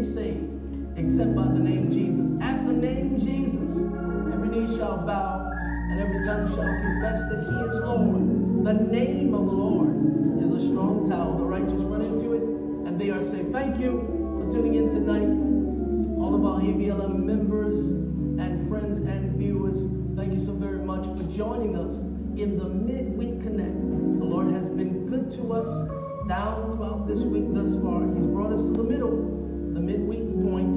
be saved except by the name Jesus. At the name Jesus, every knee shall bow and every tongue shall confess that he is Lord. The name of the Lord is a strong tower. The righteous run into it and they are saved. Thank you for tuning in tonight. All of our ABLM members and friends and viewers, thank you so very much for joining us in the Midweek Connect. The Lord has been good to us down throughout this week thus far. He's brought us to the middle, the midweek point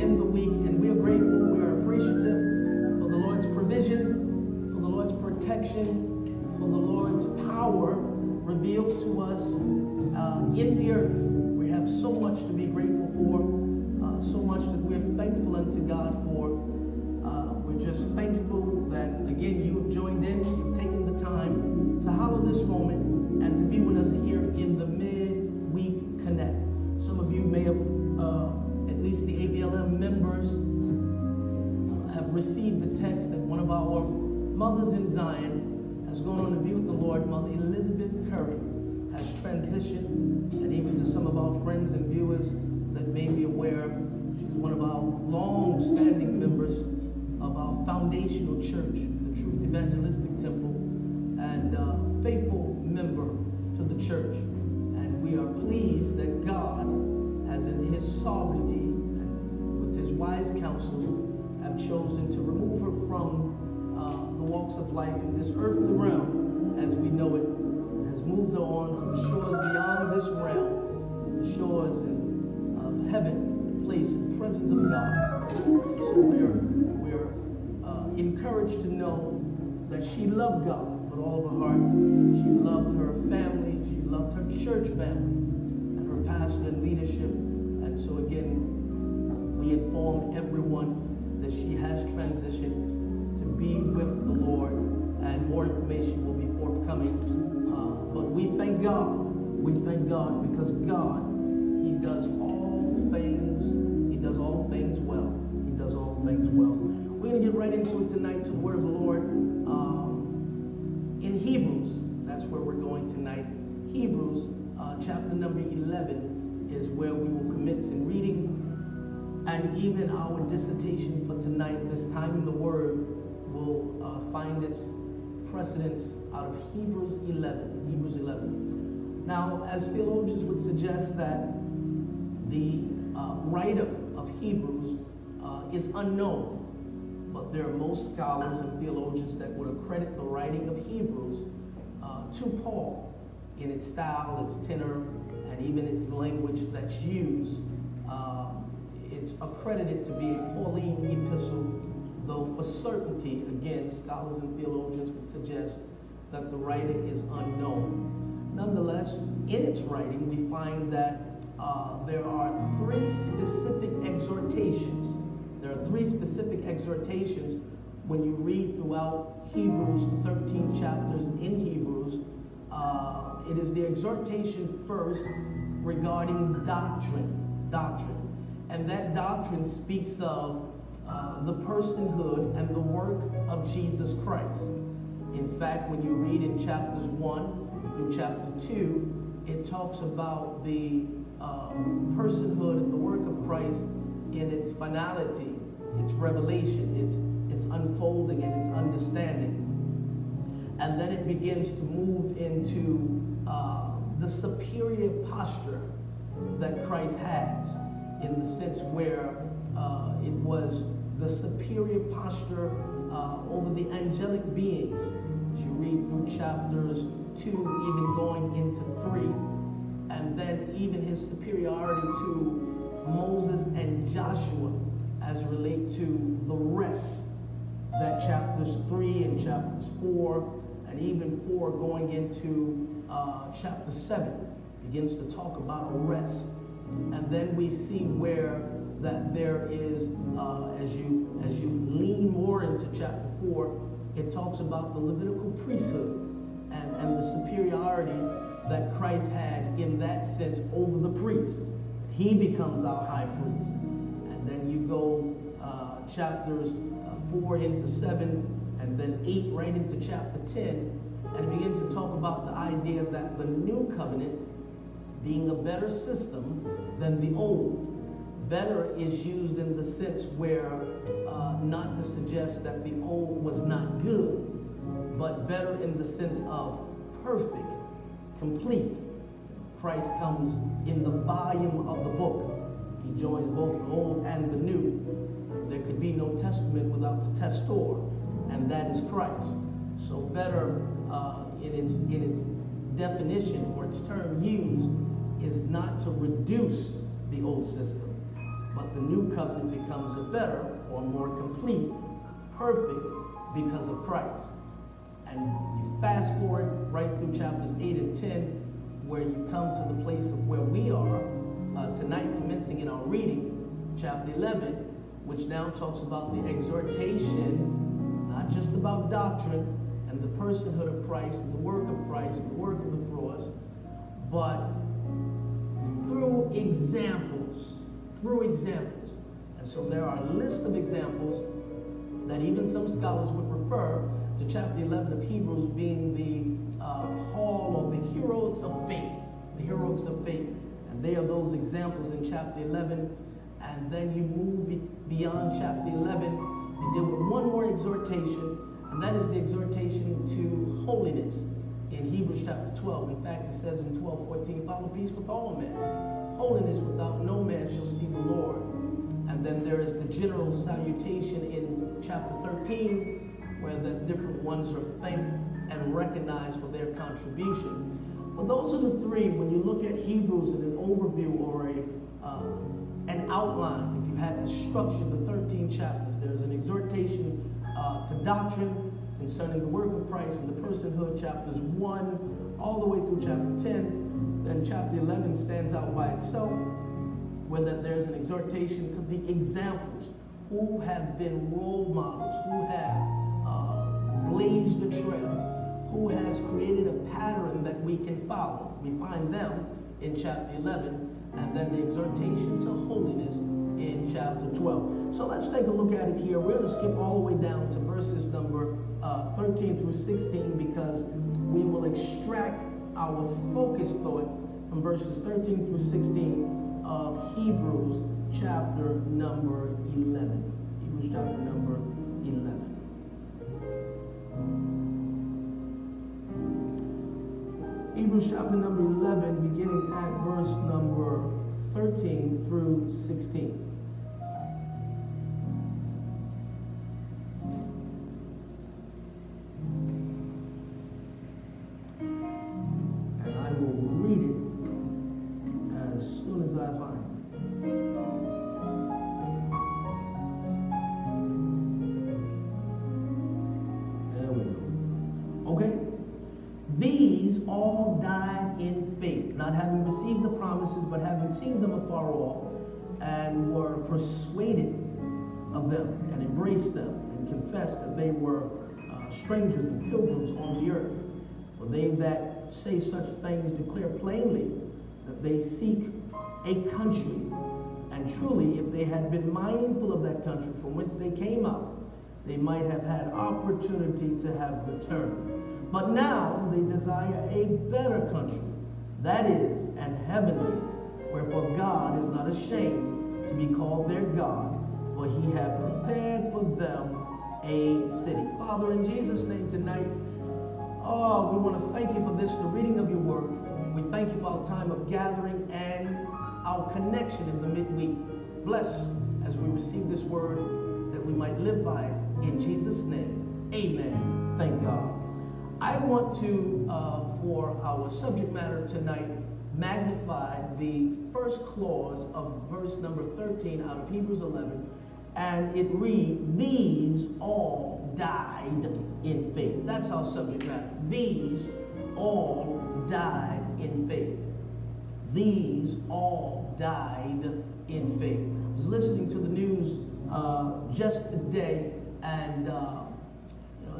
in the week, and we are grateful. We are appreciative for the Lord's provision, for the Lord's protection, for the Lord's power revealed to us uh, in the earth. We have so much to be grateful for, uh, so much that we're thankful unto God for. Uh, we're just thankful that, again, you have joined in, you've taken the time to hallow this moment and to be with us here in the Midweek Connect. Some of you may have, uh, at least the ABLM members, have received the text that one of our mothers in Zion has gone on to be with the Lord, Mother Elizabeth Curry, has transitioned, and even to some of our friends and viewers that may be aware, she's one of our long-standing members of our foundational church, the Truth Evangelistic Temple, and uh, faithful member to the church. And we are pleased that God has in his sovereignty with his wise counsel have chosen to remove her from uh, the walks of life in this earthly realm as we know it, has moved her on to the shores beyond this realm, the shores of heaven, the place and presence of God. So we're, we're uh, encouraged to know that she loved God with all of her heart. She loved her family. She loved her church family pastor and leadership. And so again, we inform everyone that she has transitioned to be with the Lord and more information will be forthcoming. Uh, but we thank God. We thank God because God, he does all things. He does all things well. He does all things well. We're going to get right into it tonight to the word of the Lord. Um, in Hebrews, that's where we're going tonight. Hebrews uh, chapter number 11 is where we will commence in reading. And even our dissertation for tonight, this time in the Word, will uh, find its precedence out of Hebrews 11. Hebrews 11. Now, as theologians would suggest that the uh, writer of Hebrews uh, is unknown, but there are most scholars and theologians that would accredit the writing of Hebrews uh, to Paul in its style, its tenor, and even its language that's used. Uh, it's accredited to be a Pauline epistle, though for certainty, again, scholars and theologians would suggest that the writer is unknown. Nonetheless, in its writing, we find that uh, there are three specific exhortations. There are three specific exhortations when you read throughout Hebrews, the 13 chapters in Hebrews. Uh, it is the exhortation first regarding doctrine. Doctrine. And that doctrine speaks of uh, the personhood and the work of Jesus Christ. In fact, when you read in chapters 1 through chapter 2, it talks about the uh, personhood and the work of Christ in its finality, its revelation, its, its unfolding, and its understanding. And then it begins to move into uh, the superior posture that Christ has in the sense where uh, it was the superior posture uh, over the angelic beings. As you read through chapters 2, even going into 3, and then even his superiority to Moses and Joshua as relate to the rest that chapters 3 and chapters 4 and even 4 going into uh, chapter 7 begins to talk about a rest and then we see where that there is, uh, as you as you lean more into chapter four, it talks about the Levitical priesthood and, and the superiority that Christ had in that sense over the priest. He becomes our high priest. And then you go uh, chapters uh, four into seven, and then eight right into chapter 10, and it begins to talk about the idea that the new covenant being a better system than the old. Better is used in the sense where uh, not to suggest that the old was not good, but better in the sense of perfect, complete. Christ comes in the volume of the book. He joins both the old and the new. There could be no testament without the testor, and that is Christ. So better uh, in, its, in its definition or its term used is not to reduce the old system, but the new covenant becomes a better or more complete, perfect because of Christ. And you fast forward right through chapters 8 and 10, where you come to the place of where we are uh, tonight, commencing in our reading, chapter 11, which now talks about the exhortation, not just about doctrine and the personhood of Christ and the work of Christ and the work of the cross, but through examples, through examples. And so there are a list of examples that even some scholars would refer to chapter 11 of Hebrews being the uh, hall or the heroics of faith, the heroics of faith. And they are those examples in chapter 11. And then you move be beyond chapter 11, you deal with one more exhortation, and that is the exhortation to holiness in Hebrews chapter 12. In fact, it says in 12, 14, follow peace with all men. Holiness without no man shall see the Lord. And then there is the general salutation in chapter 13, where the different ones are thanked and recognized for their contribution. But those are the three, when you look at Hebrews in an overview or a, uh, an outline, if you had to structure the 13 chapters, there's an exhortation uh, to doctrine, concerning the work of Christ and the personhood, chapters 1 all the way through chapter 10. Then chapter 11 stands out by itself, where that there's an exhortation to the examples who have been role models, who have uh, blazed the trail, who has created a pattern that we can follow. We find them in chapter 11, and then the exhortation to holiness in chapter 12. So let's take a look at it here. We're going to skip all the way down to verses number uh, 13 through 16 because we will extract our focus thought from verses 13 through 16 of Hebrews chapter number 11. Hebrews chapter number 11. Hebrews chapter number 11, beginning at verse number 13 through 16. Promises, but having seen them afar off, and were persuaded of them, and embraced them, and confessed that they were uh, strangers and pilgrims on the earth. For they that say such things declare plainly that they seek a country. And truly, if they had been mindful of that country from whence they came out, they might have had opportunity to have returned. But now they desire a better country that is, and heavenly, wherefore God is not ashamed to be called their God, for he hath prepared for them a city. Father, in Jesus' name tonight, oh, we want to thank you for this, the reading of your word. We thank you for our time of gathering and our connection in the midweek. Bless as we receive this word that we might live by it. In Jesus' name, amen. Thank God. I want to, uh, for our subject matter tonight, magnify the first clause of verse number 13 out of Hebrews 11, and it reads, These all died in faith. That's our subject matter. These all died in faith. These all died in faith. I was listening to the news uh, just today, and uh,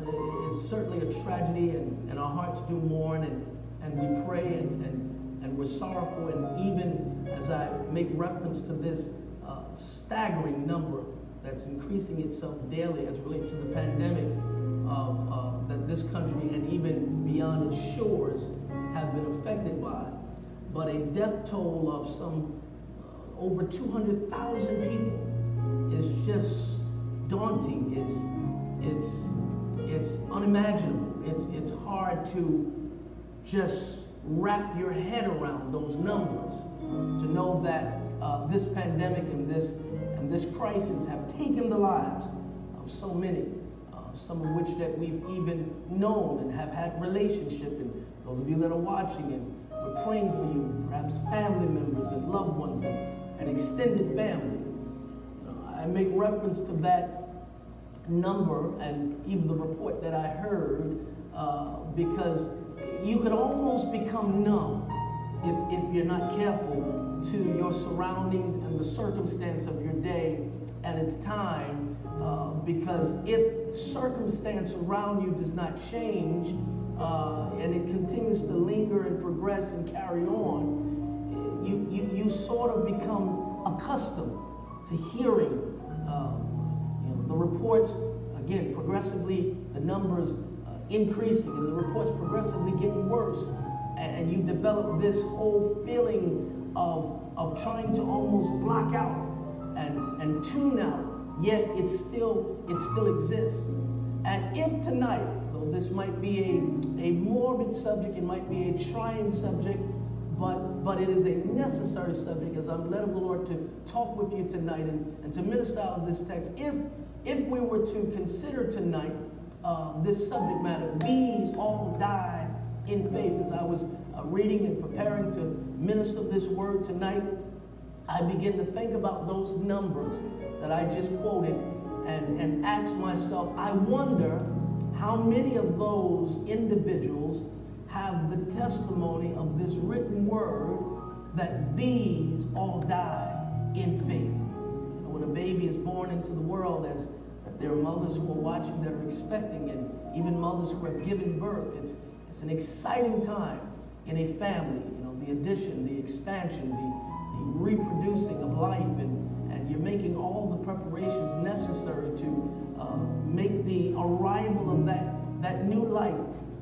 it's certainly a tragedy, and, and our hearts do mourn, and, and we pray, and, and, and we're sorrowful. And even as I make reference to this uh, staggering number that's increasing itself daily as related to the pandemic of, uh, that this country and even beyond its shores have been affected by, but a death toll of some uh, over 200,000 people is just daunting. It's, it's, it's unimaginable. It's, it's hard to just wrap your head around those numbers to know that uh, this pandemic and this, and this crisis have taken the lives of so many, uh, some of which that we've even known and have had relationship. And those of you that are watching and we're praying for you, perhaps family members and loved ones and, and extended family. You know, I make reference to that number and even the report that I heard uh, because you could almost become numb if, if you're not careful to your surroundings and the circumstance of your day and its time. Uh, because if circumstance around you does not change uh, and it continues to linger and progress and carry on, you, you, you sort of become accustomed to hearing know, the reports, again, progressively, the numbers uh, increasing and the reports progressively getting worse. And, and you develop this whole feeling of, of trying to almost block out and, and tune out, yet it still, it still exists. And if tonight, though this might be a, a morbid subject, it might be a trying subject, but, but it is a necessary subject as I'm led of the Lord to talk with you tonight and, and to minister out of this text. If, if we were to consider tonight uh, this subject matter. These all died in faith. As I was uh, reading and preparing to minister this word tonight, I begin to think about those numbers that I just quoted and, and ask myself, I wonder how many of those individuals have the testimony of this written word that these all died in faith. A baby is born into the world, as there are mothers who are watching that are expecting, and even mothers who have given birth. It's, it's an exciting time in a family. You know, the addition, the expansion, the, the reproducing of life, and, and you're making all the preparations necessary to uh, make the arrival of that, that new life,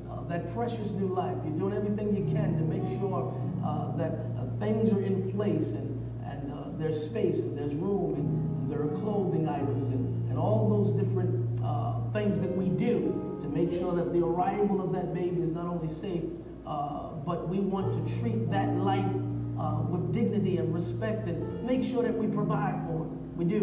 uh, that precious new life. You're doing everything you can to make sure uh, that uh, things are in place and, and uh, there's space and there's room and there are clothing items and and all those different uh, things that we do to make sure that the arrival of that baby is not only safe, uh, but we want to treat that life uh, with dignity and respect and make sure that we provide for it. We do.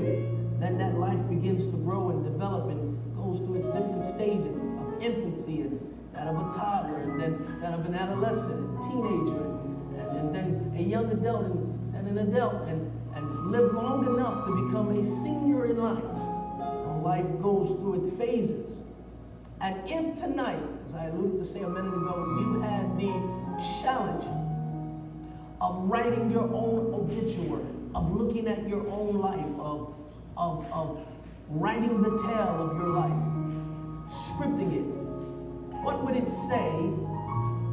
Then that life begins to grow and develop and goes through its different stages of infancy and that of a toddler and then that of an adolescent and teenager and, and, and then a young adult and, and an adult and, and live long enough to become a senior in life life goes through its phases. And if tonight, as I alluded to say a minute ago, you had the challenge of writing your own obituary, of looking at your own life, of, of, of writing the tale of your life, scripting it, what would it say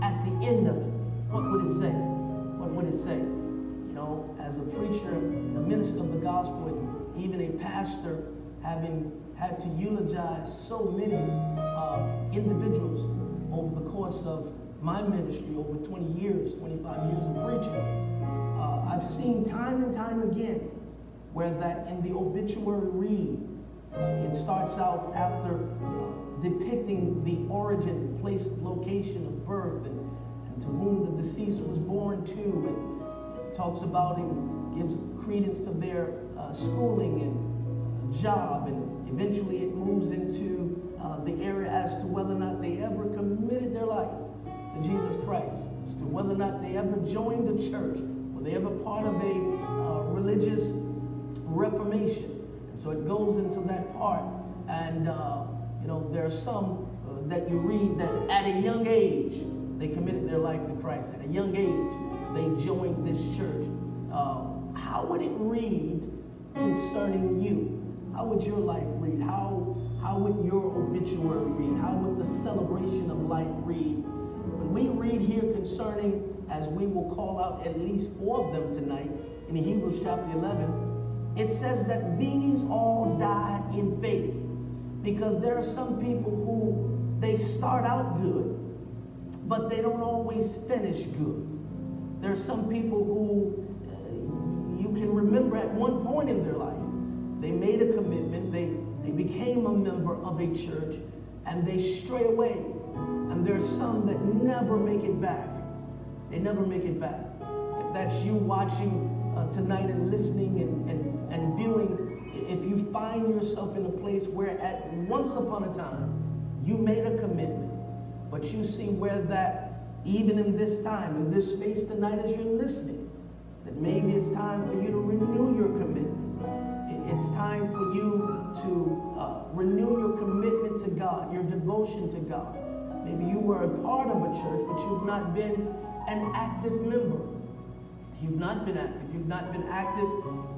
at the end of it? What would it say? What would it say? You know, as a preacher, a minister of the gospel, and even a pastor, having had to eulogize so many uh, individuals over the course of my ministry over 20 years, 25 years of preaching. Uh, I've seen time and time again where that in the obituary read, uh, it starts out after uh, depicting the origin, place location of birth, and, and to whom the deceased was born to, and talks about and gives credence to their uh, schooling and uh, job and Eventually, it moves into uh, the area as to whether or not they ever committed their life to Jesus Christ, as to whether or not they ever joined a church, were they ever part of a uh, religious reformation. And so it goes into that part. And, uh, you know, there are some uh, that you read that at a young age, they committed their life to Christ. At a young age, they joined this church. Uh, how would it read concerning you? How would your life read? How, how would your obituary read? How would the celebration of life read? When we read here concerning, as we will call out at least four of them tonight in Hebrews chapter 11, it says that these all died in faith. Because there are some people who they start out good, but they don't always finish good. There are some people who uh, you can remember at one point in their life, they made a commitment, they, they became a member of a church, and they stray away. And there's some that never make it back. They never make it back. If that's you watching uh, tonight and listening and, and, and viewing, if you find yourself in a place where at once upon a time you made a commitment, but you see where that, even in this time, in this space tonight as you're listening, that maybe it's time for you to renew your commitment. It's time for you to uh, renew your commitment to God, your devotion to God. Maybe you were a part of a church, but you've not been an active member. You've not been active. You've not been active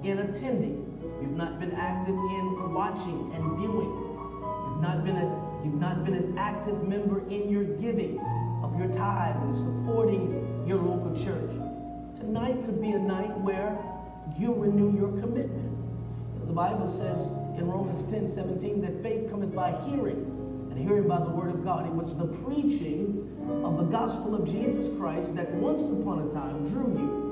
in attending. You've not been active in watching and viewing. You've not been a you've not been an active member in your giving of your tithe and supporting your local church. Tonight could be a night where you renew your commitment. The Bible says in Romans 10 17 that faith cometh by hearing, and hearing by the word of God. It was the preaching of the gospel of Jesus Christ that once upon a time drew you.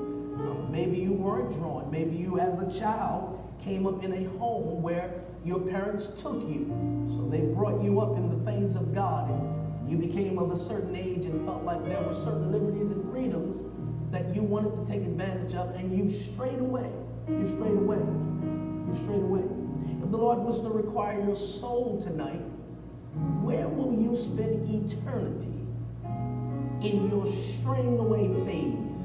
Maybe you weren't drawn. Maybe you, as a child, came up in a home where your parents took you. So they brought you up in the things of God. And you became of a certain age and felt like there were certain liberties and freedoms that you wanted to take advantage of, and you've strayed away. You've strayed away. You've strayed away. If the Lord was to require your soul tonight, where will you spend eternity in your straying away phase,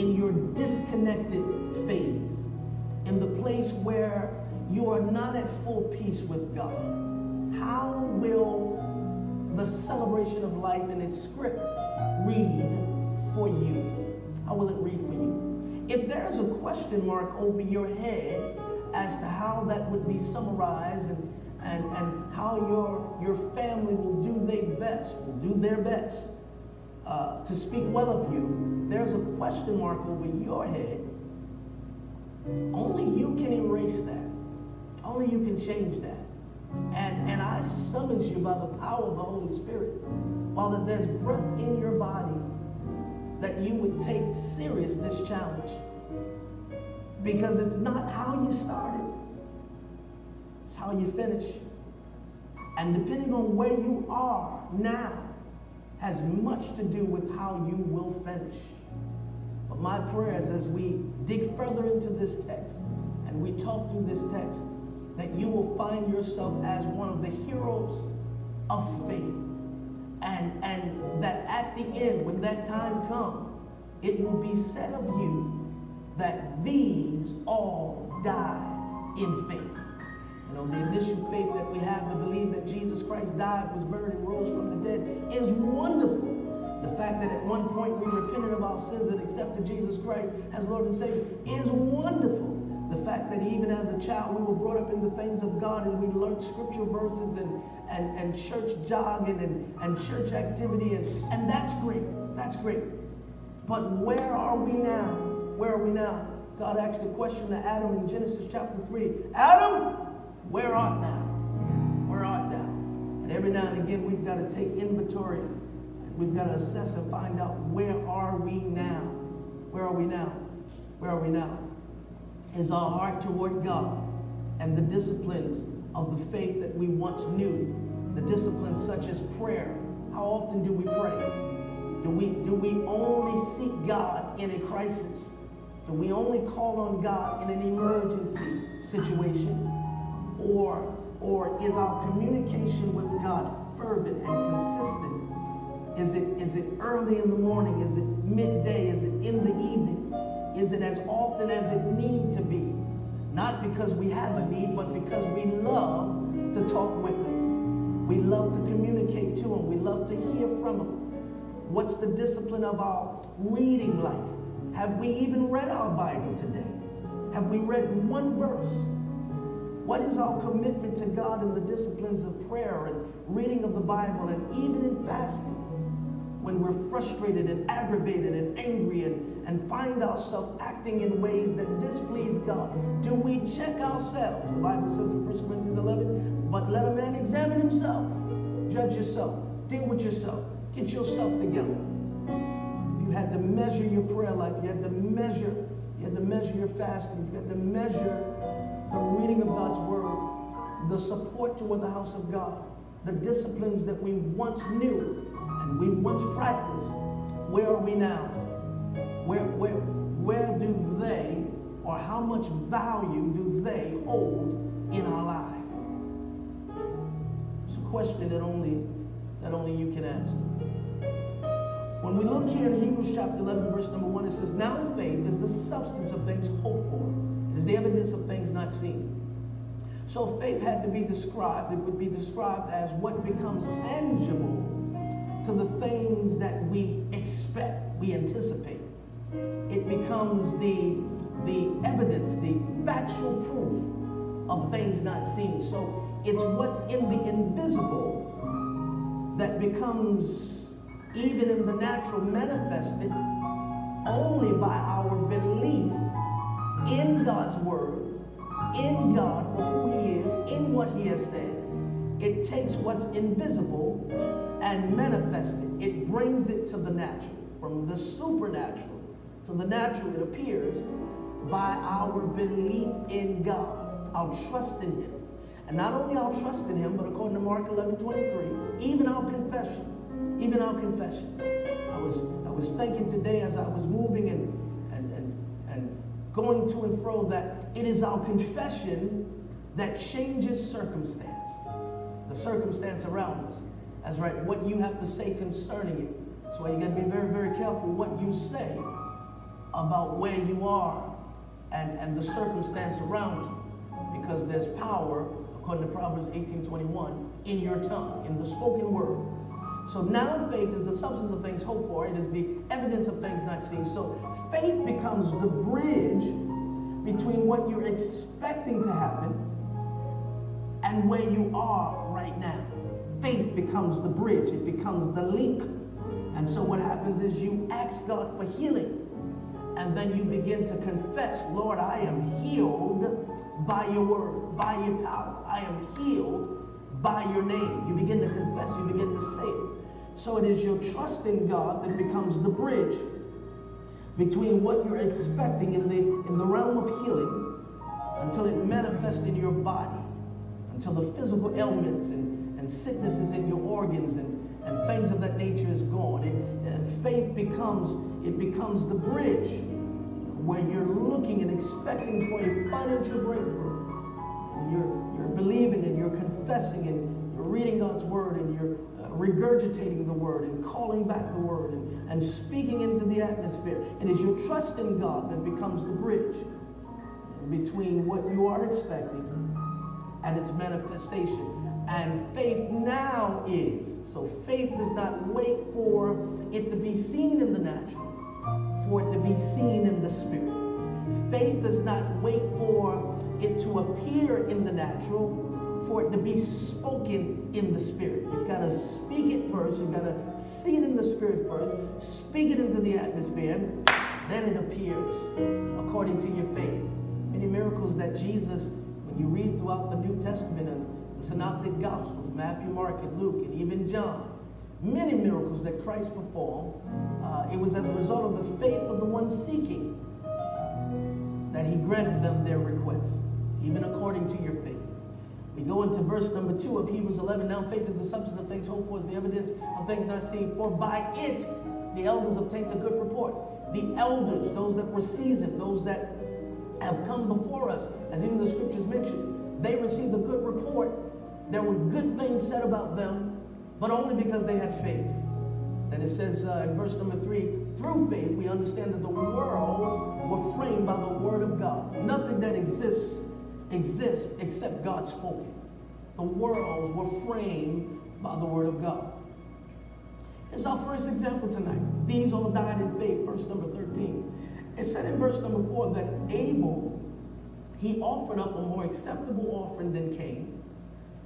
in your disconnected phase, in the place where you are not at full peace with God? How will the celebration of life and its script read for you? How will it read for you? If there's a question mark over your head as to how that would be summarized and, and, and how your, your family will do their best, will do their best uh, to speak well of you, there's a question mark over your head, only you can erase that. Only you can change that. And, and I summons you by the power of the Holy Spirit, while that there's breath in your body, that you would take serious this challenge. Because it's not how you started, it's how you finish. And depending on where you are now, has much to do with how you will finish. But my prayers as we dig further into this text and we talk through this text, that you will find yourself as one of the heroes of faith. And, and that at the end, when that time comes, it will be said of you that these all died in faith. You know, the initial faith that we have to believe that Jesus Christ died, was buried, and rose from the dead is wonderful. The fact that at one point we repented of our sins and accepted Jesus Christ as Lord and Savior is wonderful. The fact that even as a child we were brought up in the things of God and we learned scripture verses and, and, and church jogging and, and church activity, and, and that's great. That's great. But where are we now? Where are we now? God asked a question to Adam in Genesis chapter 3 Adam, where art thou? Where art thou? And every now and again, we've got to take inventory. We've got to assess and find out where are we now? Where are we now? Where are we now? Is our heart toward God and the disciplines of the faith that we once knew, the disciplines such as prayer. How often do we pray? Do we, do we only seek God in a crisis? Do we only call on God in an emergency situation? Or, or is our communication with God fervent and consistent? Is it, is it early in the morning? Is it midday? Is it in the evening? Is it as often as it need to be? Not because we have a need, but because we love to talk with them. We love to communicate to them. We love to hear from them. What's the discipline of our reading like? Have we even read our Bible today? Have we read one verse? What is our commitment to God in the disciplines of prayer and reading of the Bible and even in fasting? When we're frustrated and aggravated and angry and, and find ourselves acting in ways that displease God, do we check ourselves? The Bible says in 1 Corinthians 11, but let a man examine himself, judge yourself, deal with yourself, get yourself together. If you had to measure your prayer life. You had to measure, you had to measure your fasting. You had to measure the reading of God's word, the support toward the house of God, the disciplines that we once knew we once practiced. Where are we now? Where, where, where do they, or how much value do they hold in our life? It's a question that only, that only you can answer. When we look here in Hebrews chapter 11, verse number 1, it says, Now faith is the substance of things hoped for. It is the evidence of things not seen. So faith had to be described. It would be described as what becomes tangible to the things that we expect, we anticipate. It becomes the, the evidence, the factual proof of things not seen. So it's what's in the invisible that becomes, even in the natural, manifested only by our belief in God's word, in God for who He is, in what He has said. It takes what's invisible and manifest it. It brings it to the natural. From the supernatural to the natural, it appears by our belief in God, our trust in Him. And not only our trust in Him, but according to Mark 11 23, even our confession. Even our confession. I was, I was thinking today as I was moving and, and, and, and going to and fro that it is our confession that changes circumstance, the circumstance around us. That's right, what you have to say concerning it. That's why you got to be very, very careful what you say about where you are and, and the circumstance around you. Because there's power, according to Proverbs 18:21, in your tongue, in the spoken word. So now faith is the substance of things hoped for. It is the evidence of things not seen. So faith becomes the bridge between what you're expecting to happen and where you are right now. Faith becomes the bridge. It becomes the link. And so what happens is you ask God for healing. And then you begin to confess, Lord, I am healed by your word, by your power. I am healed by your name. You begin to confess, you begin to say it. So it is your trust in God that becomes the bridge between what you're expecting in the, in the realm of healing until it manifests in your body, until the physical ailments and, and sicknesses in your organs and, and things of that nature is gone. It, uh, faith becomes, it becomes the bridge where you're looking and expecting for a financial breakthrough. And you're, you're believing and you're confessing and you're reading God's word and you're uh, regurgitating the word and calling back the word and, and speaking into the atmosphere. And It is your trust in God that becomes the bridge between what you are expecting and its manifestation. And faith now is. So faith does not wait for it to be seen in the natural, for it to be seen in the spirit. Faith does not wait for it to appear in the natural, for it to be spoken in the spirit. You've got to speak it first. You've got to see it in the spirit first, speak it into the atmosphere, then it appears according to your faith. Many miracles that Jesus, when you read throughout the New Testament and the Synoptic Gospels, Matthew, Mark, and Luke, and even John, many miracles that Christ performed, uh, it was as a result of the faith of the one seeking that he granted them their requests, even according to your faith. We go into verse number two of Hebrews 11. Now faith is the substance of things hoped for, is the evidence of things not seen. For by it the elders obtained a good report. The elders, those that were seasoned, those that have come before us, as even the scriptures mention, they received a good report. There were good things said about them, but only because they had faith. And it says uh, in verse number three, through faith we understand that the world was framed by the word of God. Nothing that exists exists except God spoken. The worlds were framed by the word of God. Here's our first example tonight. These all died in faith, verse number 13. It said in verse number 4 that Abel, he offered up a more acceptable offering than Cain.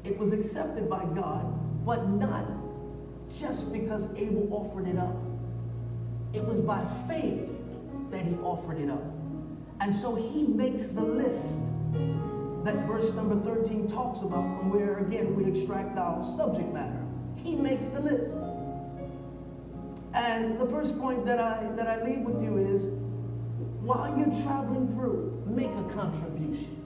It was accepted by God, but not just because Abel offered it up. It was by faith that he offered it up. And so he makes the list that verse number 13 talks about, from where again we extract our subject matter. He makes the list. And the first point that I that I leave with you is while you're traveling through, make a contribution.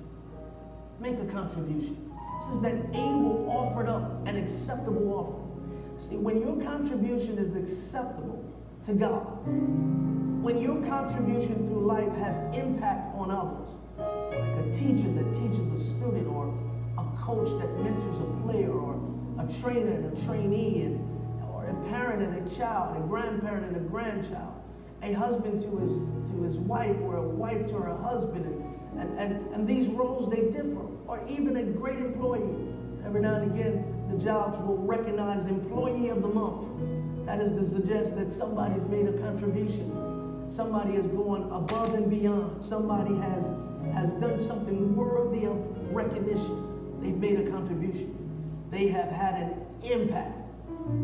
Make a contribution. Says that Abel offered up an acceptable offering. See, when your contribution is acceptable to God, when your contribution through life has impact on others, like a teacher that teaches a student, or a coach that mentors a player, or a trainer and a trainee, and, or a parent and a child, a grandparent and a grandchild, a husband to his, to his wife, or a wife to her husband, and, and, and, and these roles, they differ, or even a great employee. Every now and again, the jobs will recognize Employee of the Month. That is to suggest that somebody's made a contribution. Somebody has gone above and beyond. Somebody has, has done something worthy of recognition. They've made a contribution. They have had an impact.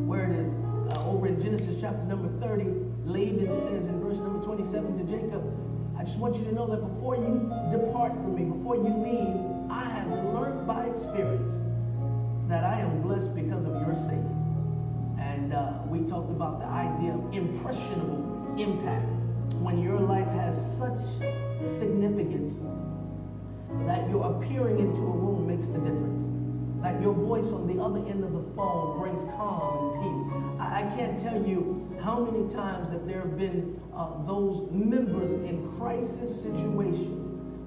Where it is uh, over in Genesis chapter number 30, Laban says in verse number 27 to Jacob, I just want you to know that before you depart from me, before you leave, Have learned by experience that I am blessed because of your sake. And uh, we talked about the idea of impressionable impact. When your life has such significance that your appearing into a room makes the difference that your voice on the other end of the phone brings calm and peace. I, I can't tell you how many times that there have been uh, those members in crisis situation,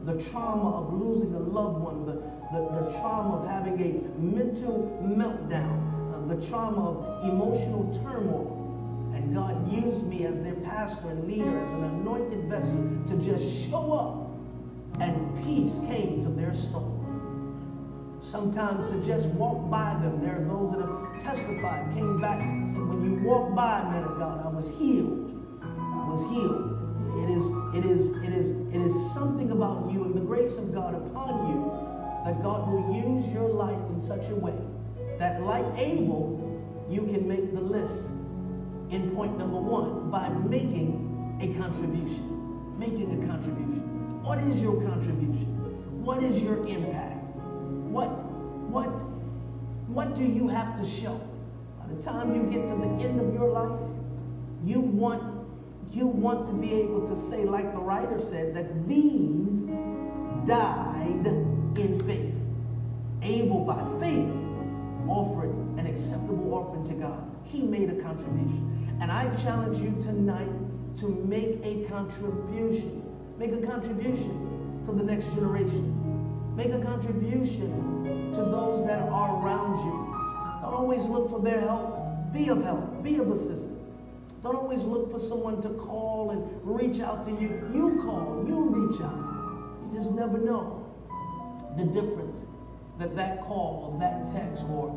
the trauma of losing a loved one, the, the, the trauma of having a mental meltdown, uh, the trauma of emotional turmoil. And God used me as their pastor and leader, as an anointed vessel, to just show up, and peace came to their storm sometimes to just walk by them. There are those that have testified, came back, said, when you walk by, man of God, I was healed. I was healed. It is, it is, it is, it is something about you and the grace of God upon you that God will use your life in such a way that like Abel, you can make the list in point number one by making a contribution. Making a contribution. What is your contribution? What is your impact? What, what, what do you have to show? By the time you get to the end of your life, you want, you want to be able to say, like the writer said, that these died in faith. Abel, by faith, offered an acceptable offering to God. He made a contribution. And I challenge you tonight to make a contribution. Make a contribution to the next generation. Make a contribution to those that are around you. Don't always look for their help. Be of help. Be of assistance. Don't always look for someone to call and reach out to you. You call. You reach out. You just never know the difference that that call or that text or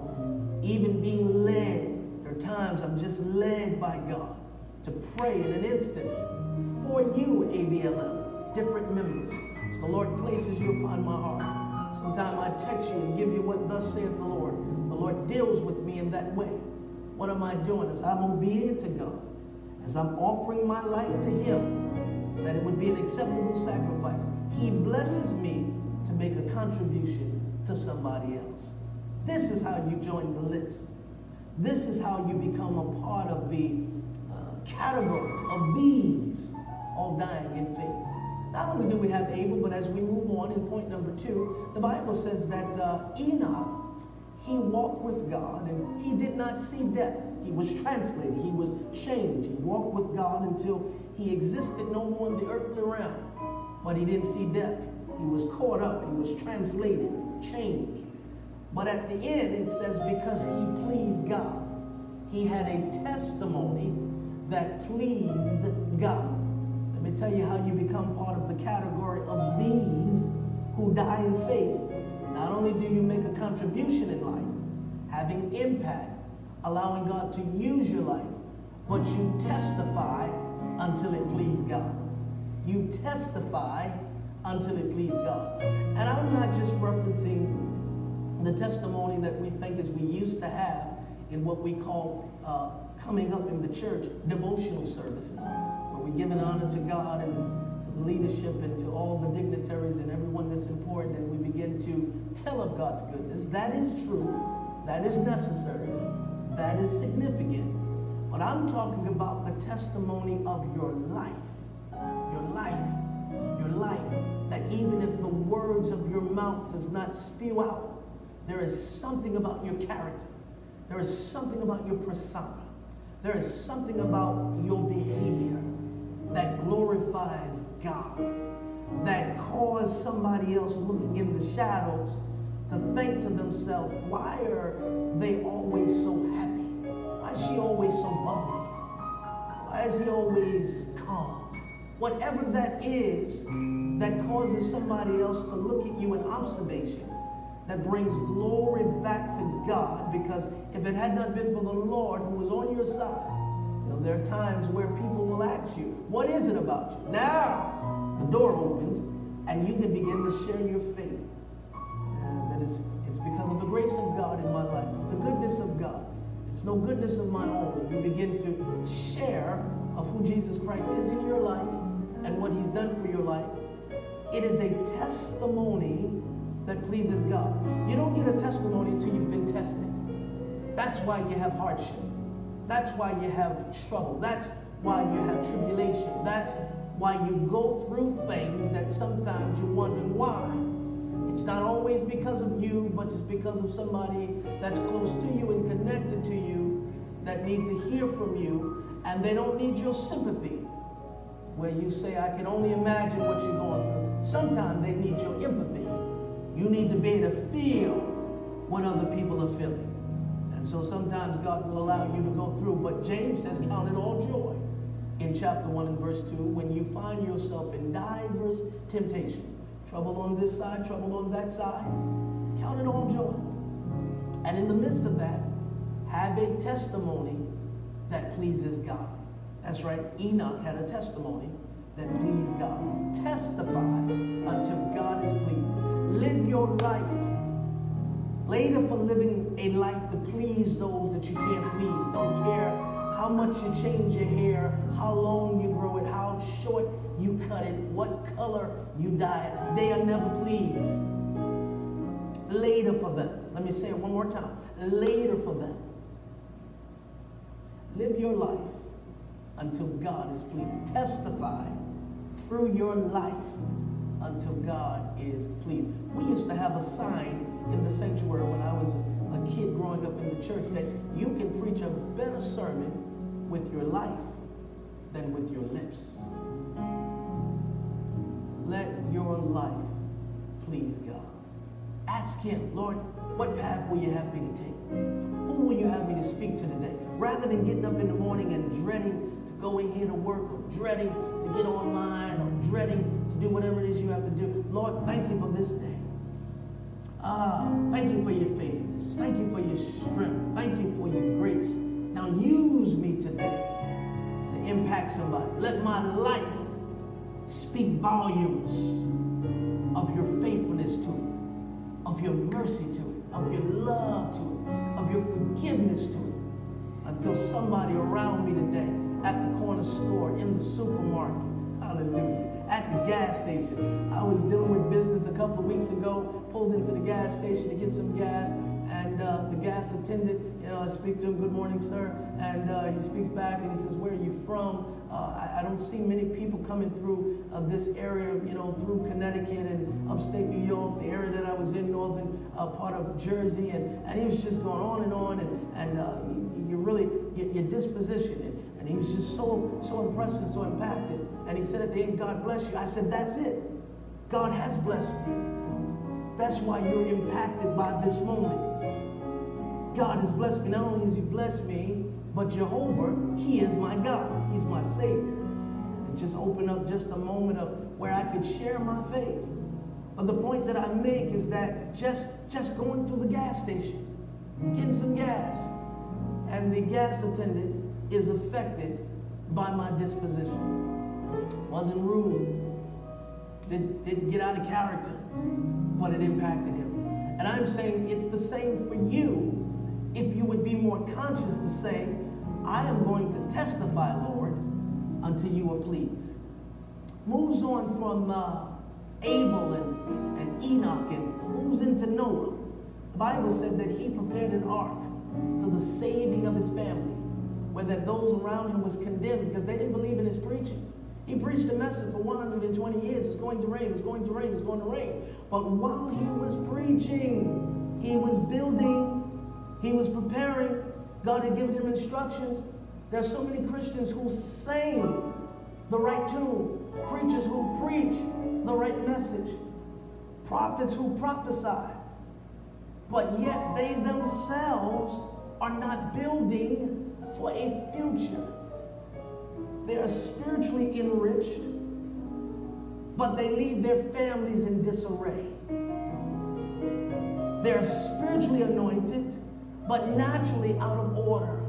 even being led. There are times I'm just led by God to pray in an instance for you, ABLM, different members. The Lord places you upon my heart. Sometimes I text you and give you what thus saith the Lord. The Lord deals with me in that way. What am I doing? As I'm obedient to God, as I'm offering my life to Him, that it would be an acceptable sacrifice. He blesses me to make a contribution to somebody else. This is how you join the list. This is how you become a part of the uh, category of these all dying in faith. Not only do we have Abel, but as we move on in point number two, the Bible says that uh, Enoch, he walked with God and he did not see death. He was translated, he was changed. He walked with God until he existed no more in the earthly realm. But he didn't see death. He was caught up, he was translated, changed. But at the end, it says, because he pleased God. He had a testimony that pleased God. Let me tell you how you become part of the category of these who die in faith. Not only do you make a contribution in life, having impact, allowing God to use your life, but you testify until it please God. You testify until it please God. And I'm not just referencing the testimony that we think as we used to have in what we call uh, coming up in the church, devotional services where we give an honor to God and to the leadership and to all the dignitaries and everyone that's important, and we begin to tell of God's goodness. That is true. That is necessary. That is significant. But I'm talking about the testimony of your life. Your life. Your life. That even if the words of your mouth does not spew out, there is something about your character. There is something about your persona. There is something about your behavior that glorifies God, that cause somebody else looking in the shadows to think to themselves, why are they always so happy? Why is she always so bubbly? Why is he always calm? Whatever that is that causes somebody else to look at you in observation, that brings glory back to God, because if it had not been for the Lord who was on your side, you know, there are times where people will ask you, what is it about you? Now, the door opens, and you can begin to share your faith. And that is, it's because of the grace of God in my life. It's the goodness of God. It's no goodness of my own. You begin to share of who Jesus Christ is in your life and what he's done for your life. It is a testimony that pleases God. You don't get a testimony until you've been tested. That's why you have hardship. That's why you have trouble. That's why you have tribulation. That's why you go through things that sometimes you're wondering why. It's not always because of you, but it's because of somebody that's close to you and connected to you that need to hear from you, and they don't need your sympathy. Where you say, I can only imagine what you're going through. Sometimes they need your empathy. You need to be able to feel what other people are feeling. And so sometimes God will allow you to go through. But James says, Count it all joy in chapter 1 and verse 2 when you find yourself in diverse temptation. Trouble on this side, trouble on that side. Count it all joy. And in the midst of that, have a testimony that pleases God. That's right, Enoch had a testimony that pleased God. Testify until God is pleased. Live your life. Later for living a life to please those that you can't please. Don't care how much you change your hair, how long you grow it, how short you cut it, what color you dye it. They are never pleased. Later for them. Let me say it one more time. Later for them. Live your life until God is pleased. Testify through your life until God is pleased. We used to have a sign in the sanctuary when I was a kid growing up in the church that you can preach a better sermon with your life than with your lips. Let your life please God. Ask Him, Lord, what path will you have me to take? Who will you have me to speak to today? Rather than getting up in the morning and dreading to go in here to work or dreading to get online or dreading to do whatever it is you have to do, Lord, thank you for this day. Ah, thank you for your faithfulness. Thank you for your strength. Thank you for your grace. Now use me today to impact somebody. Let my life speak volumes of your faithfulness to it, of your mercy to it, of your love to it, of your forgiveness to it. Until somebody around me today, at the corner store, in the supermarket, hallelujah, at the gas station. I was dealing with business a couple of weeks ago, pulled into the gas station to get some gas, gas attendant, you know, I speak to him, good morning, sir, and uh, he speaks back and he says, where are you from? Uh, I, I, don't see many people coming through uh, this area, you know, through Connecticut and upstate New York, the area that I was in, northern uh, part of Jersey, and, and he was just going on and on, and, and uh, you, really, your, your disposition, and, and he was just so, so impressed and so impacted. And he said at the end, God bless you. I said, that's it. God has blessed me. That's why you're impacted by this moment. God has blessed me. Not only has he blessed me, but Jehovah, he is my God. He's my Savior. And just open up just a moment of where I could share my faith. But the point that I make is that just, just going through the gas station, getting some gas, and the gas attendant is affected by my disposition. Wasn't rude, didn't, didn't get out of character, but it impacted him. And I'm saying it's the same for you if you would be more conscious to say, I am going to testify, Lord, until you are pleased. Moves on from uh, Abel and, and Enoch and moves into Noah. The Bible said that he prepared an ark to the saving of his family. where that those around him was condemned because they didn't believe in his preaching. He preached a message for 120 years. It's going to rain, it's going to rain, it's going to rain. But while he was preaching, he was building, he was preparing. God had given him instructions. There are so many Christians who sing the right tune, preachers who preach the right message, prophets who prophesy, but yet they themselves are not building for a future. They are spiritually enriched, but they leave their families in disarray. They're spiritually anointed, but naturally out of order.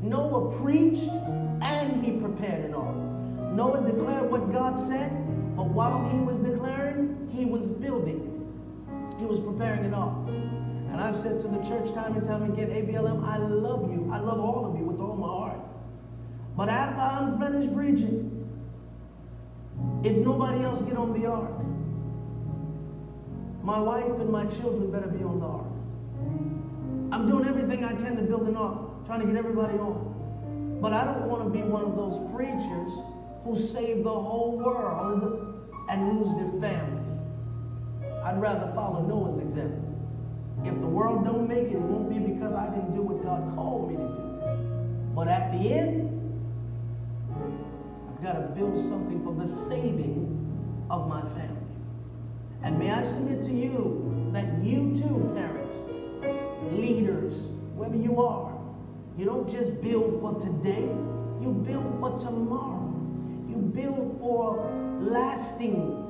Noah preached and he prepared an ark. Noah declared what God said, but while he was declaring, he was building. He was preparing an ark. And I've said to the church time and time again, ABLM, I love you. I love all of you with all my heart. But after I'm finished preaching, if nobody else get on the ark, my wife and my children better be on the ark. I'm doing everything I can to build an ark, trying to get everybody on. But I don't want to be one of those preachers who save the whole world and lose their family. I'd rather follow Noah's example. If the world don't make it, it won't be because I didn't do what God called me to do. But at the end, I've got to build something for the saving of my family. And may I submit to you that you too, parents, leaders, whoever you are, you don't just build for today, you build for tomorrow. You build for lasting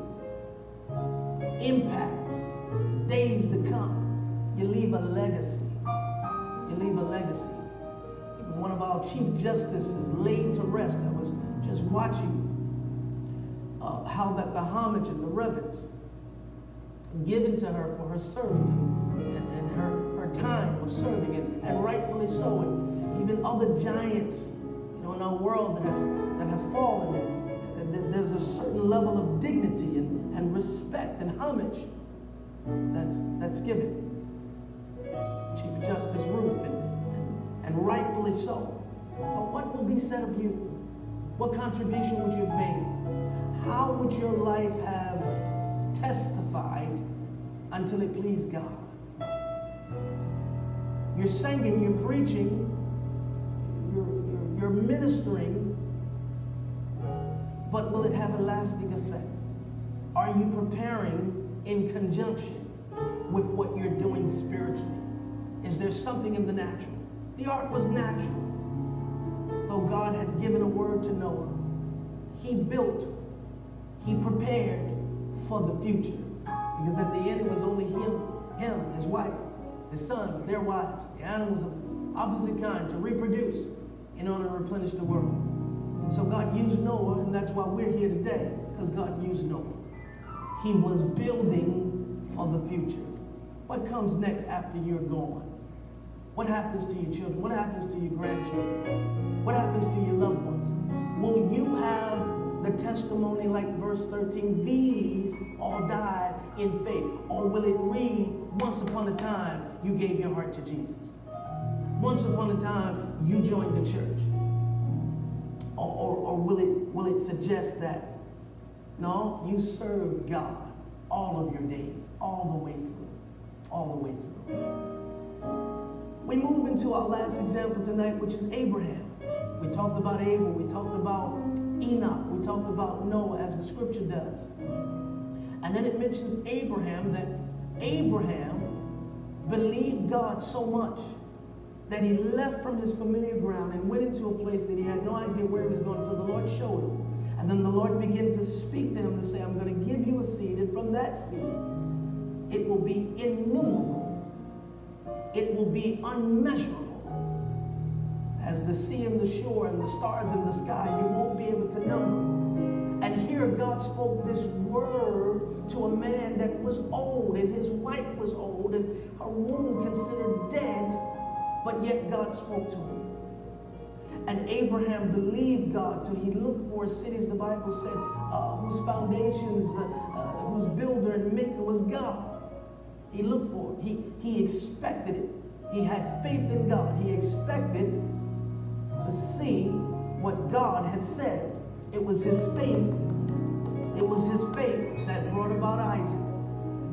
impact, days to come. You leave a legacy. You leave a legacy. One of our chief justices laid to rest. I was just watching uh, how that the homage and the reverence given to her for her service and, and her, time of serving, and, and rightfully so. And even other giants, you know, in our world that have, that have fallen. And, and there's a certain level of dignity and, and respect and homage that's, that's given. Chief Justice Ruth, and, and, and rightfully so. But what will be said of you? What contribution would you have made? How would your life have testified until it pleased God? You're singing, you're preaching, you're, you're, you're ministering, but will it have a lasting effect? Are you preparing in conjunction with what you're doing spiritually? Is there something in the natural? The ark was natural. Though God had given a word to Noah, he built, he prepared for the future. Because at the end, it was only him, him, his wife, his sons, their wives, the animals of opposite kind to reproduce in order to replenish the world. So God used Noah, and that's why we're here today, because God used Noah. He was building for the future. What comes next after you're gone? What happens to your children? What happens to your grandchildren? What happens to your loved ones? Will you have the testimony like verse 13, these all died in faith? Or will it read, once upon a time you gave your heart to Jesus? Once upon a time you joined the church? Or, or, or will, it, will it suggest that, no, you served God all of your days, all the way through, all the way through. We move into our last example tonight, which is Abraham. We talked about Abel, we talked about Enoch, we talked about Noah, as the scripture does. And then it mentions Abraham that Abraham believed God so much that he left from his familiar ground and went into a place that he had no idea where he was going until the Lord showed him. And then the Lord began to speak to him to say, I'm going to give you a seed, and from that seed, it will be innumerable it will be unmeasurable. As the sea and the shore and the stars in the sky, you won't be able to number. And here God spoke this word to a man that was old, and his wife was old, and her womb considered dead, but yet God spoke to him. And Abraham believed God till he looked for cities, the Bible said, uh, whose foundations, uh, uh, whose builder and maker was God. He looked for it. He, he expected it. He had faith in God. He expected to see what God had said. It was his faith. It was his faith that brought about Isaac.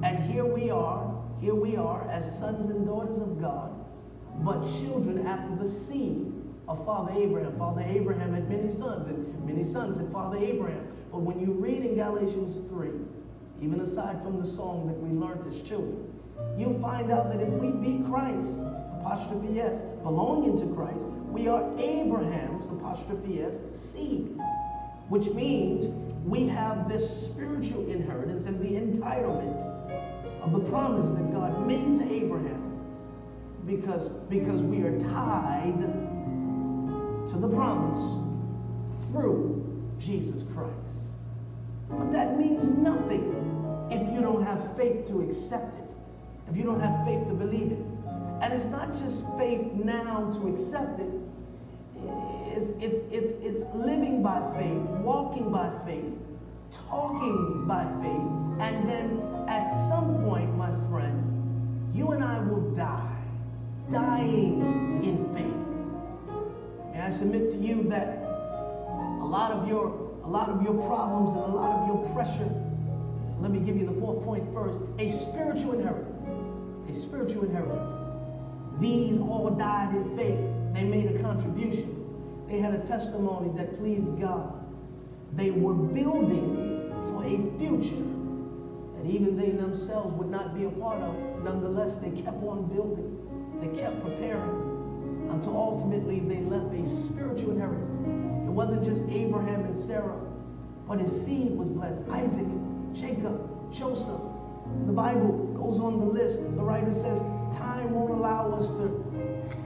And here we are, here we are as sons and daughters of God, but children after the seed of Father Abraham. Father Abraham had many sons, and many sons had Father Abraham. But when you read in Galatians 3, even aside from the song that we learned as children, you'll find out that if we be Christ, apostrophe S, belonging to Christ, we are Abraham's, apostrophe S, seed. Which means we have this spiritual inheritance and the entitlement of the promise that God made to Abraham because, because we are tied to the promise through Jesus Christ. But that means nothing if you don't have faith to accept it, if you don't have faith to believe it. And it's not just faith now to accept it, it's, it's, it's, it's living by faith, walking by faith, talking by faith, and then at some point, my friend, you and I will die, dying in faith. May I submit to you that a lot of your a lot of your problems and a lot of your pressure. Let me give you the fourth point first. A spiritual inheritance. A spiritual inheritance. These all died in faith. They made a contribution. They had a testimony that pleased God. They were building for a future that even they themselves would not be a part of. Nonetheless, they kept on building. They kept preparing until ultimately they left a spiritual inheritance. It wasn't just Abraham and Sarah, but his seed was blessed. Isaac, Jacob, Joseph. The Bible goes on the list. The writer says, time won't allow us to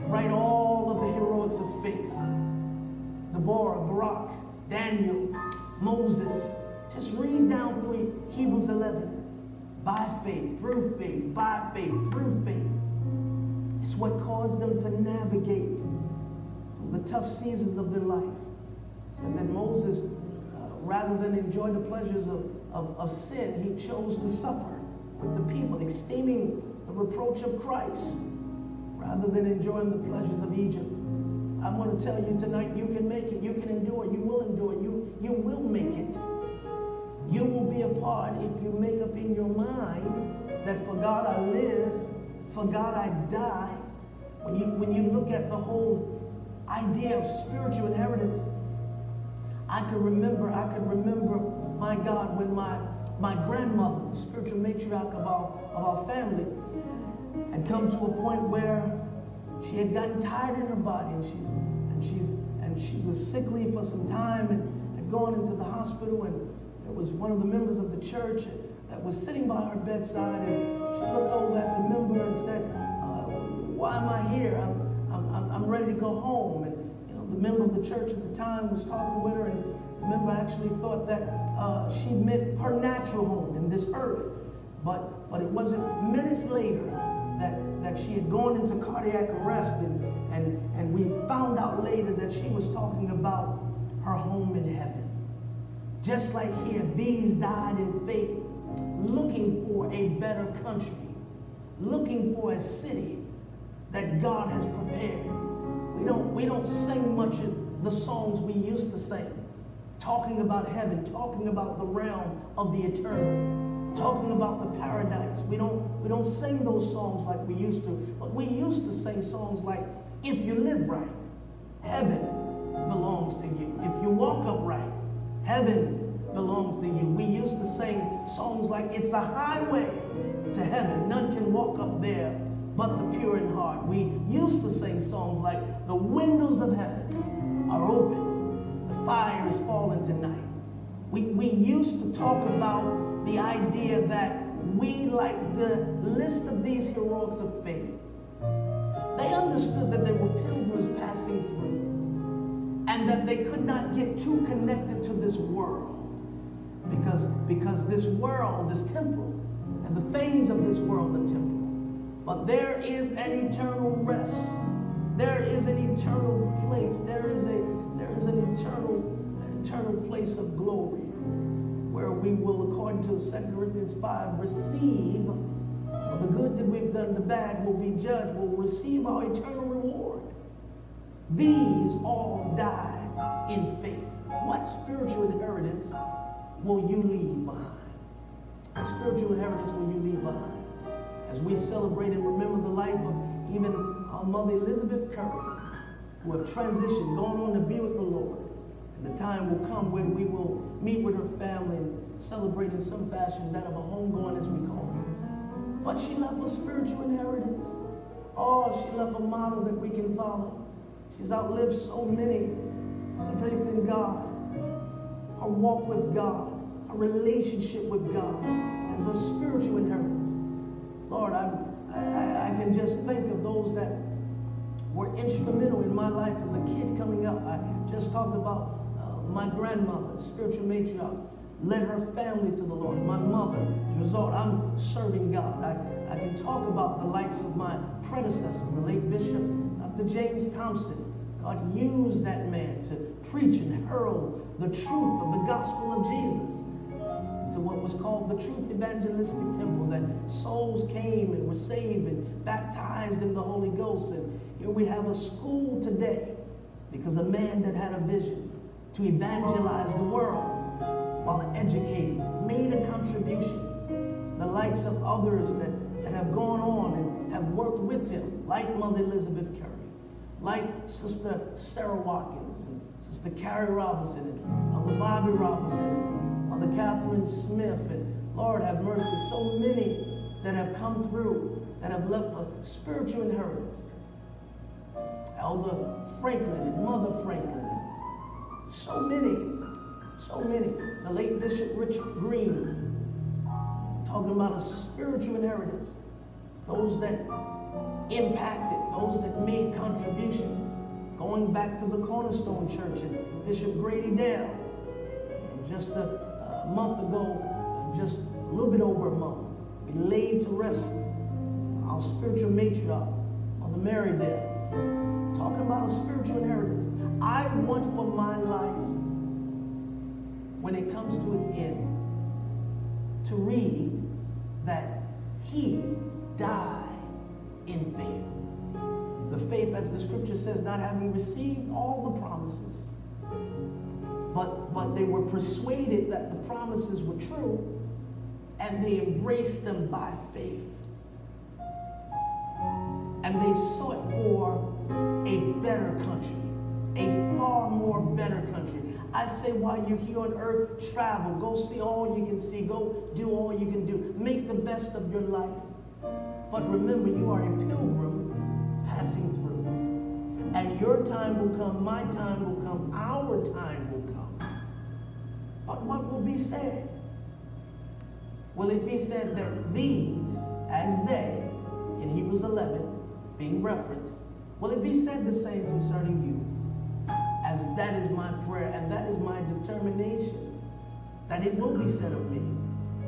write all of the heroics of faith. Deborah, Barak, Daniel, Moses. Just read down through Hebrews 11. By faith, through faith, by faith, through faith. It's what caused them to navigate through the tough seasons of their life. Said that Moses, uh, rather than enjoy the pleasures of, of, of sin, he chose to suffer with the people, esteeming the reproach of Christ, rather than enjoying the pleasures of Egypt. I want to tell you tonight, you can make it. You can endure. You will endure. You, you will make it. You will be a part if you make up in your mind that for God I live, for God I die. When you, when you look at the whole idea of spiritual inheritance, I can remember, I can remember, my God, when my, my grandmother, the spiritual matriarch of our, of our family, had come to a point where she had gotten tired in her body and she's and she's and she was sickly for some time and had gone into the hospital and there was one of the members of the church that was sitting by her bedside and she looked over at the member and said, uh, why am I here? I'm, I'm, I'm ready to go home. And you know, the member of the church at the time was talking with her and the member actually thought that uh, she meant her natural home in this earth. But, but it wasn't minutes later that, she had gone into cardiac arrest and, and, and we found out later that she was talking about her home in heaven. Just like here, these died in faith, looking for a better country, looking for a city that God has prepared. We don't, we don't sing much of the songs we used to sing, talking about heaven, talking about the realm of the eternal talking about the paradise. We don't, we don't sing those songs like we used to, but we used to sing songs like, if you live right, heaven belongs to you. If you walk upright, heaven belongs to you. We used to sing songs like, it's the highway to heaven. None can walk up there but the pure in heart. We used to sing songs like, the windows of heaven are open. The fire is falling tonight. We, we used to talk about the idea that we, like the list of these heroics of faith, they understood that there were pilgrims passing through and that they could not get too connected to this world because, because this world is temporal and the things of this world are temporal. But there is an eternal rest. There is an eternal place. There is a there is an eternal eternal place of glory where we will, according to 2 Corinthians 5, receive the good that we've done, the bad will be judged, will receive our eternal reward. These all die in faith. What spiritual inheritance will you leave behind? What spiritual inheritance will you leave behind? As we celebrate and remember the life of even our mother Elizabeth Curry, who have transitioned, gone on to be with the Lord. The time will come when we will meet with her family and celebrate in some fashion that of a homegoing, as we call it. But she left a spiritual inheritance. Oh, she left a model that we can follow. She's outlived so many. Her faith in God, her walk with God, her relationship with God as a spiritual inheritance. Lord, I, I, I can just think of those that were instrumental in my life as a kid coming up. I just talked about my grandmother, spiritual matriarch, led her family to the Lord. My mother, result, I'm serving God. I, I can talk about the likes of my predecessor, the late Bishop Dr. James Thompson. God used that man to preach and hurl the truth of the gospel of Jesus to what was called the Truth Evangelistic Temple, that souls came and were saved and baptized in the Holy Ghost. And here we have a school today because a man that had a vision to evangelize the world while educating made a contribution. The likes of others that, that have gone on and have worked with him, like Mother Elizabeth Curry, like Sister Sarah Watkins and Sister Carrie Robinson and Mother Bobby Robinson and Mother Catherine Smith and Lord have mercy, so many that have come through that have left a spiritual inheritance. Elder Franklin and Mother Franklin so many, so many. The late Bishop Richard Green talking about a spiritual inheritance. Those that impacted, those that made contributions. Going back to the Cornerstone Church and Bishop Grady Dale. Just a, a month ago, just a little bit over a month, we laid to rest our spiritual matriarch, Mother Mary Dale, talking about a spiritual inheritance. I want for my life, when it comes to its end, to read that he died in faith. The faith, as the scripture says, not having received all the promises, but, but they were persuaded that the promises were true, and they embraced them by faith. And they sought for a better country, a far more better country. I say while you're here on earth, travel, go see all you can see, go do all you can do, make the best of your life. But remember, you are a pilgrim passing through. And your time will come, my time will come, our time will come. But what will be said? Will it be said that these, as they, in Hebrews 11, being referenced, will it be said the same concerning you? As that is my prayer and that is my determination that it will be said of me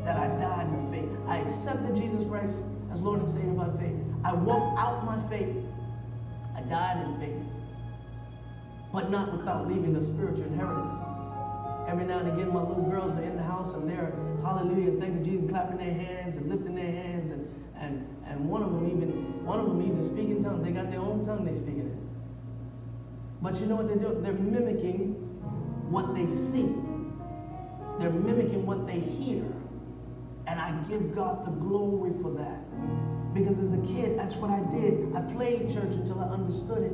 that I died in faith. I accepted Jesus Christ as Lord and Savior by faith. I walked out my faith. I died in faith. But not without leaving a spiritual inheritance. Every now and again, my little girls are in the house and they're hallelujah, thanking Jesus, clapping their hands and lifting their hands. And, and, and one of them even, one of them even speaking tongues. They got their own tongue they speaking in. But you know what they're doing? They're mimicking what they see. They're mimicking what they hear. And I give God the glory for that. Because as a kid, that's what I did. I played church until I understood it.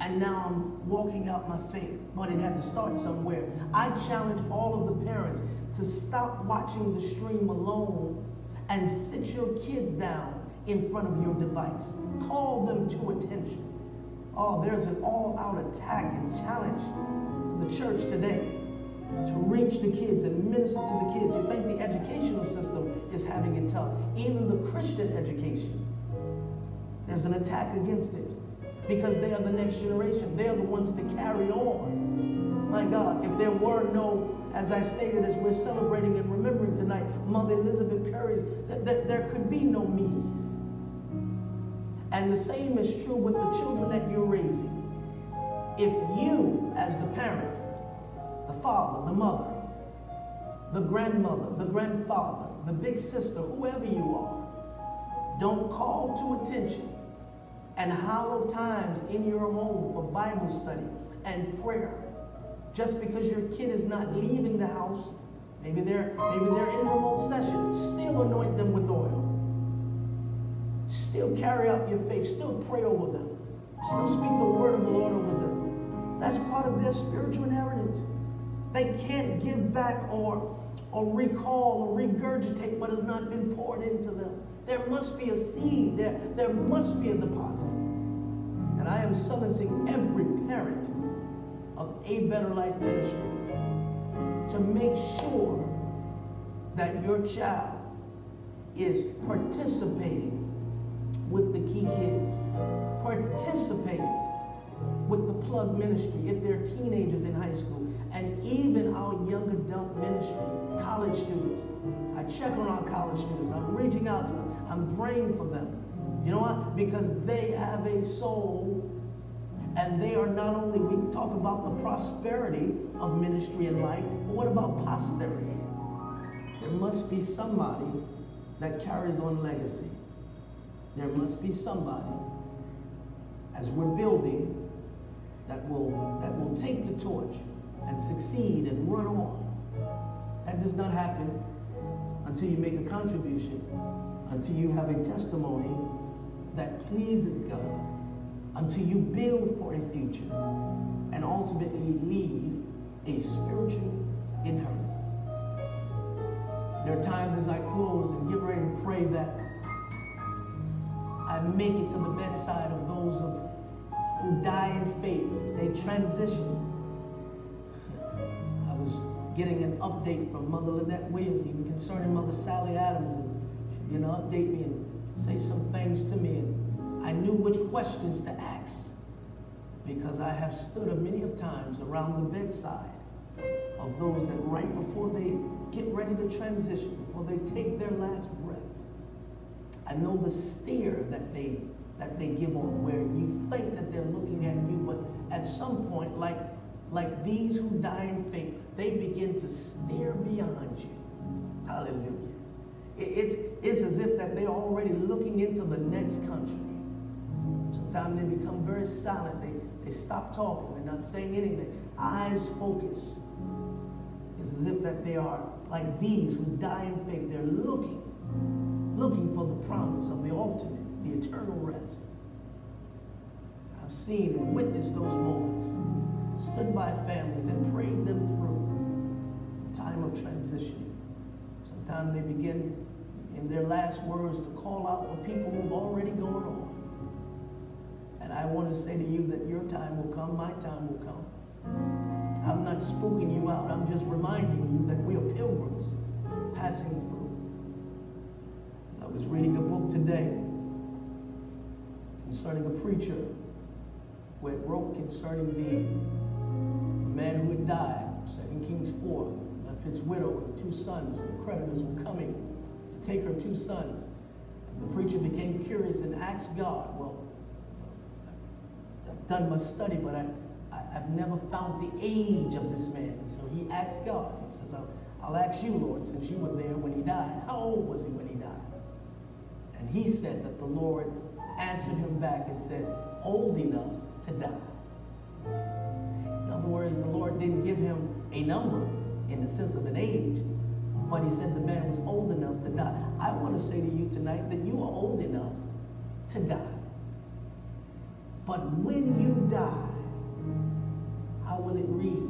And now I'm walking out my faith. But it had to start somewhere. I challenge all of the parents to stop watching the stream alone and sit your kids down in front of your device. Call them to attention. Oh, there's an all-out attack and challenge to the church today to reach the kids and minister to the kids. You think the educational system is having it tough. Even the Christian education, there's an attack against it because they are the next generation. They're the ones to carry on. My God, if there were no, as I stated, as we're celebrating and remembering tonight, Mother Elizabeth Curry's, that there, there could be no me's. And the same is true with the children that you're raising. If you, as the parent, the father, the mother, the grandmother, the grandfather, the big sister, whoever you are, don't call to attention and hollow times in your home for Bible study and prayer. Just because your kid is not leaving the house, maybe they're maybe they're in remote session, still anoint them with oil. Still carry out your faith, still pray over them. Still speak the word of the Lord over them. That's part of their spiritual inheritance. They can't give back or or recall or regurgitate what has not been poured into them. There must be a seed, there, there must be a deposit. And I am summoning every parent of A Better Life Ministry to make sure that your child is participating with the key kids, participating with the plug ministry if they're teenagers in high school, and even our young adult ministry, college students. I check on our college students. I'm reaching out to them. I'm praying for them. You know what? Because they have a soul and they are not only, we talk about the prosperity of ministry and life, but what about posterity? There must be somebody that carries on legacy. There must be somebody, as we're building, that will, that will take the torch and succeed and run on. That does not happen until you make a contribution, until you have a testimony that pleases God, until you build for a future and ultimately leave a spiritual inheritance. There are times as I close and get ready to pray that I make it to the bedside of those of, who die in faith as they transition I was getting an update from Mother Lynette Williams, even concerning Mother Sally Adams, and you know, update me and say some things to me. And I knew which questions to ask because I have stood a many of times around the bedside of those that right before they get ready to transition, before they take their last breath, I know the stare that they that they give on where you think that they're looking at you, but at some point, like like these who die in faith, they begin to stare beyond you. Hallelujah. It's, it's as if that they're already looking into the next country. Sometimes they become very silent. They, they stop talking. They're not saying anything. Eyes focus. It's as if that they are like these who die in faith. They're looking, looking for the promise of the ultimate, the eternal rest. I've seen and witnessed those moments stood by families and prayed them through the time of transition. Sometimes they begin in their last words to call out for people who've already gone on. And I want to say to you that your time will come, my time will come. I'm not spooking you out. I'm just reminding you that we are pilgrims passing through. I was reading a book today concerning a preacher who had wrote concerning the man who had died, 2 Kings 4, left his widow and two sons. The creditors were coming to take her two sons. The preacher became curious and asked God, well, I've done my study, but I, I, have never found the age of this man. And So he asked God, he says, I'll, I'll ask you, Lord, since you were there when he died. How old was he when he died? And he said that the Lord answered him back and said, old enough to die In other words, the Lord didn't give him a number in the sense of an age, but he said the man was old enough to die. I want to say to you tonight that you are old enough to die. But when you die, how will it read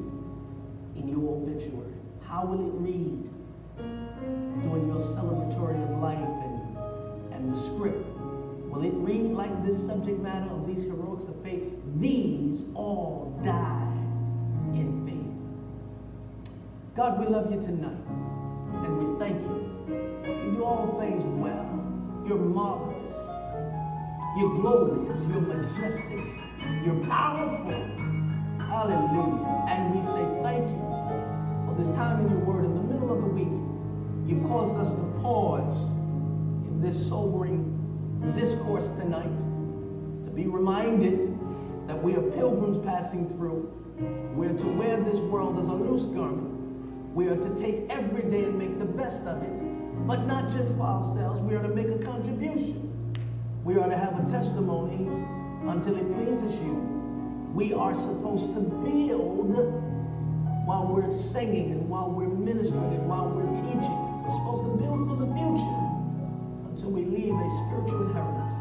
in your obituary? How will it read during your celebratory of life and, the script? Will it read like this subject matter of these heroics of faith? These all die in faith. God, we love you tonight, and we thank you. You do all things well. You're marvelous. You're glorious. You're majestic. You're powerful. Hallelujah. And we say thank you for this time in your word. In the middle of the week, you've caused us to pause this sobering discourse tonight to be reminded that we are pilgrims passing through we are to wear this world as a loose garment. We are to take every day and make the best of it, but not just for ourselves. We are to make a contribution. We are to have a testimony until it pleases you. We are supposed to build while we're singing and while we're ministering and while we're teaching. We're supposed to build for the future until we leave a spiritual inheritance.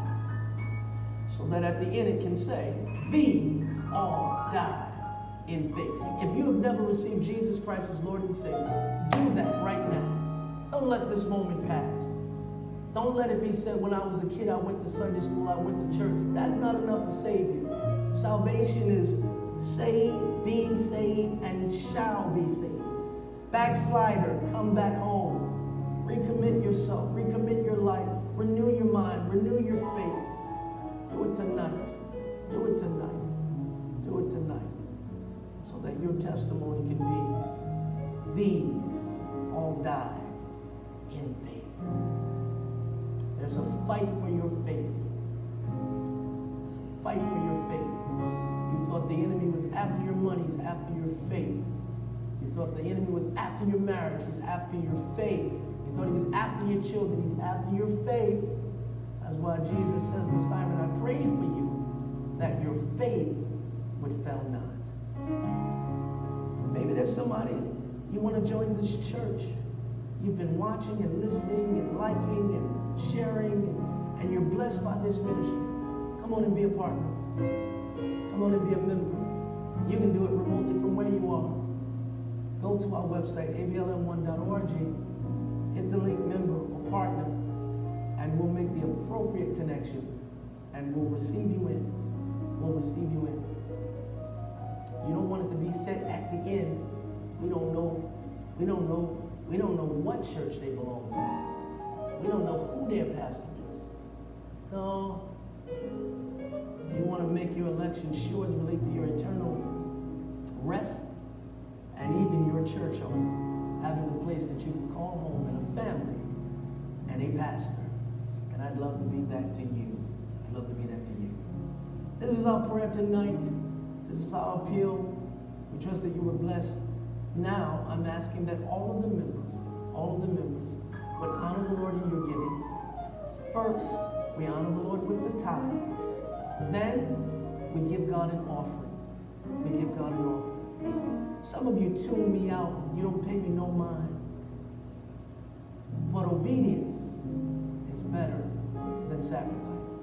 So that at the end it can say, These all died in faith. If you have never received Jesus Christ as Lord and Savior, do that right now. Don't let this moment pass. Don't let it be said, when I was a kid, I went to Sunday school, I went to church. That's not enough to save you. Salvation is saved, being saved, and shall be saved. Backslider, come back home. Recommit yourself, recommit your life, renew your mind, renew your faith. Do it tonight. Do it tonight. Do it tonight. So that your testimony can be these all died in faith. There's a fight for your faith. Fight for your faith. You thought the enemy was after your money, he's after your faith. You thought the enemy was after your marriage, he's after your faith. You thought he was after your children, he's after your faith. That's why Jesus says to Simon, I prayed for you that your faith would fail not. Maybe there's somebody you want to join this church. You've been watching and listening and liking and sharing, and, and you're blessed by this ministry. Come on and be a partner. Come on and be a member. You can do it remotely from where you are. Go to our website, ablm1.org, link member or partner, and we'll make the appropriate connections and we'll receive you in. We'll receive you in. You don't want it to be said at the end. We don't know, we don't know, we don't know what church they belong to. We don't know who their pastor is. No. You want to make your election sure as relate to your eternal rest and even your church home, having a place that you can call home family and a pastor. And I'd love to be that to you. I'd love to be that to you. This is our prayer tonight. This is our appeal. We trust that you were blessed. Now, I'm asking that all of the members, all of the members, would honor the Lord in your giving. First, we honor the Lord with the tithe. Then, we give God an offering. We give God an offering. Some of you tune me out. You don't pay me no mind. But obedience is better than sacrifice.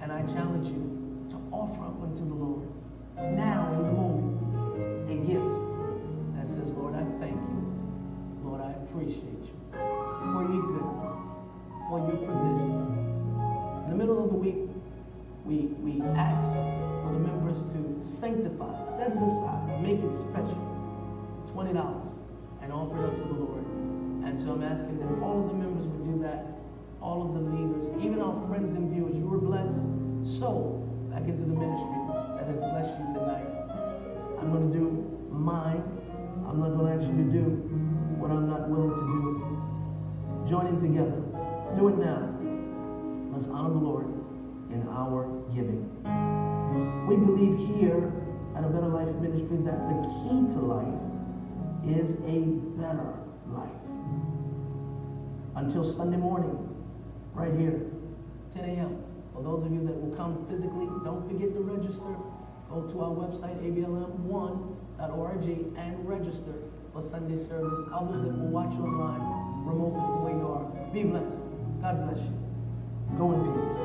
And I challenge you to offer up unto the Lord now in the moment a gift that says, Lord, I thank you. Lord, I appreciate you for your goodness, for your provision. In the middle of the week, we, we ask for the members to sanctify, set it aside, make it special. $20 and offer it up to the Lord. And so I'm asking that all of the members would do that, all of the leaders, even our friends and viewers. You were blessed. Sow back into the ministry that has blessed you tonight. I'm going to do mine. I'm not going to ask you to do what I'm not willing to do. Join in together. Do it now. Let's honor the Lord in our giving. We believe here at a Better Life Ministry that the key to life is a better. Until Sunday morning, right here, 10 a.m. For those of you that will come physically, don't forget to register. Go to our website, ablm1.org, and register for Sunday service. Others that will watch online remotely from where you are. Be blessed. God bless you. Go in peace.